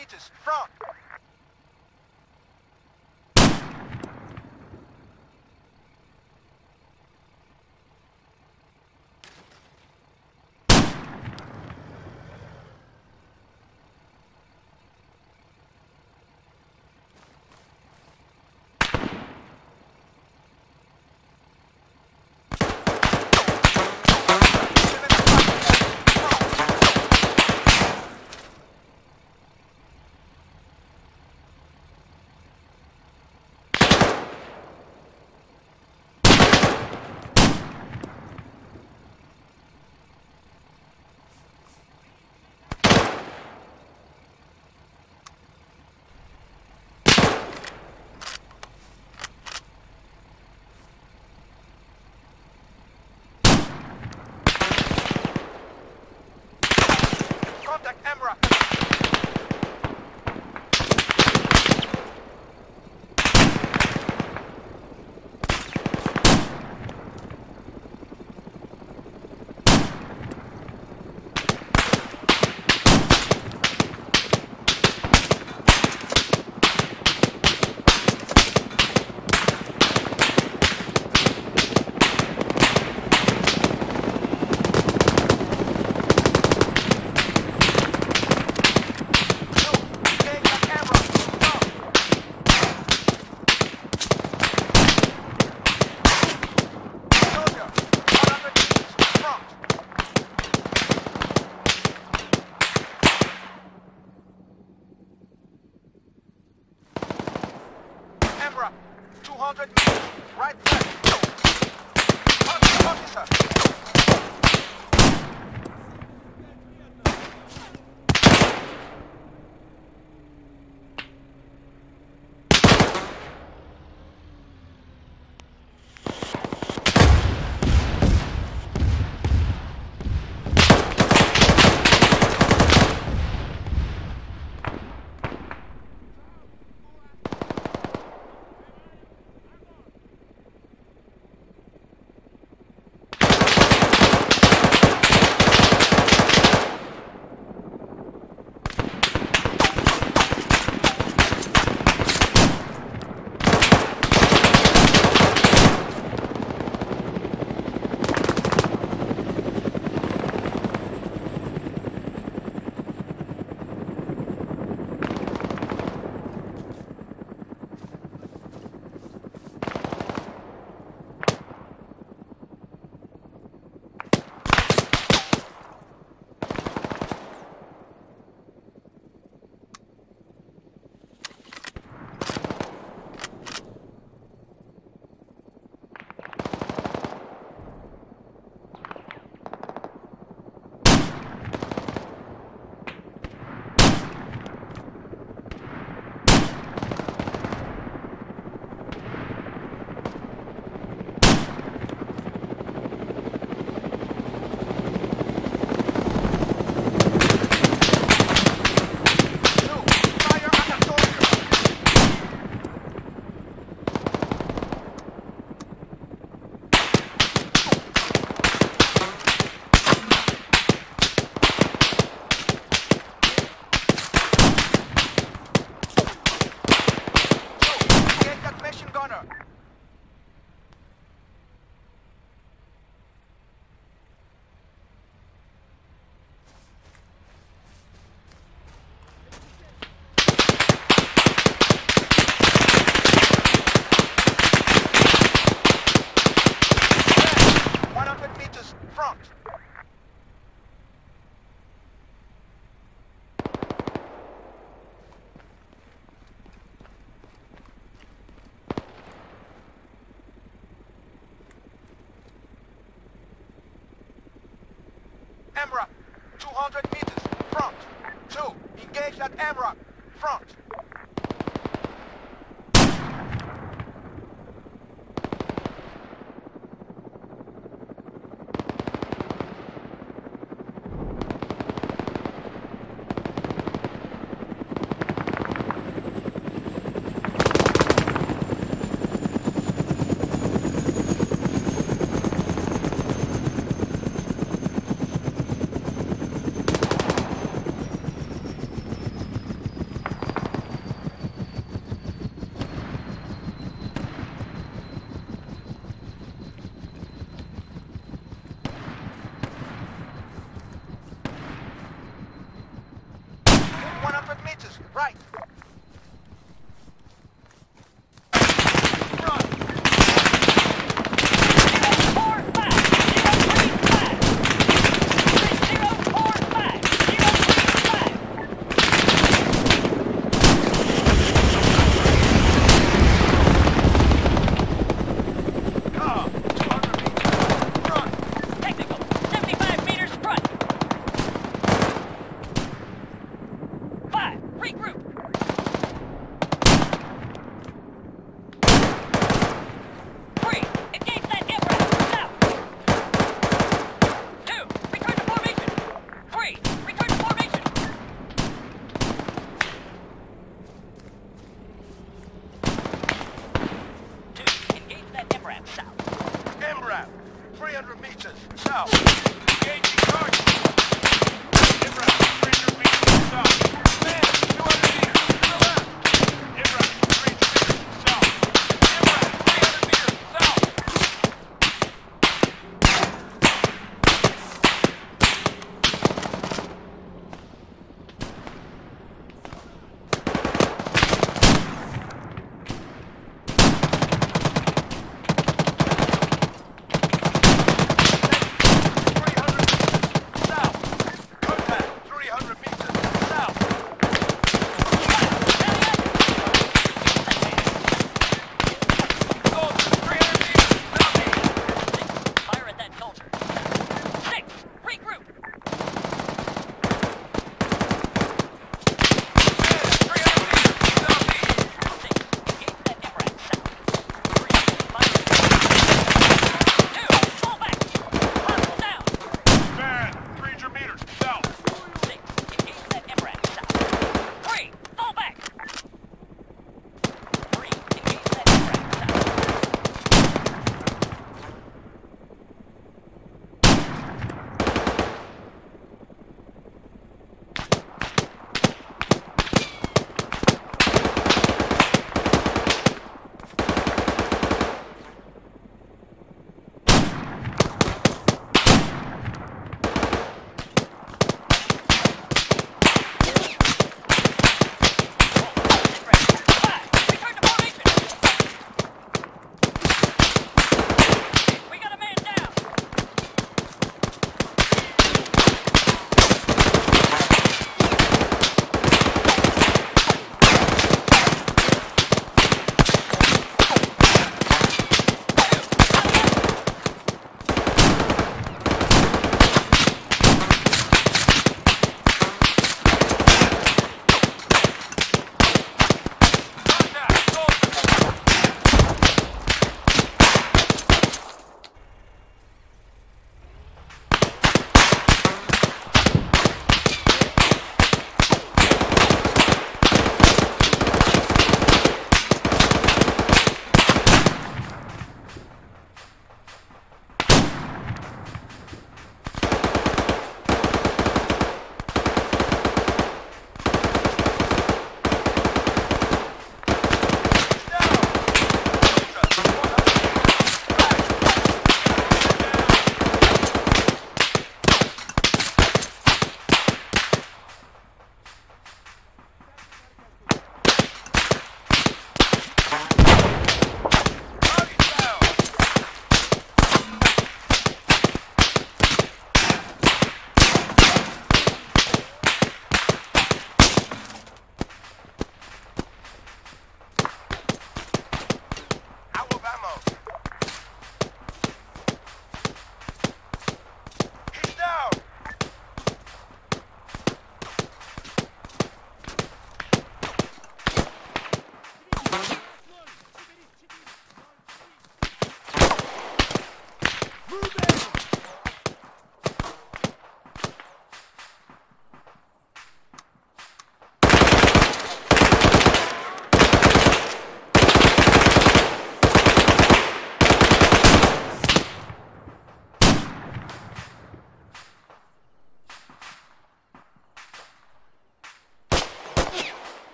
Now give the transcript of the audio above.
meters, front. 200 meters, right side. Officer! at Amrock. Front.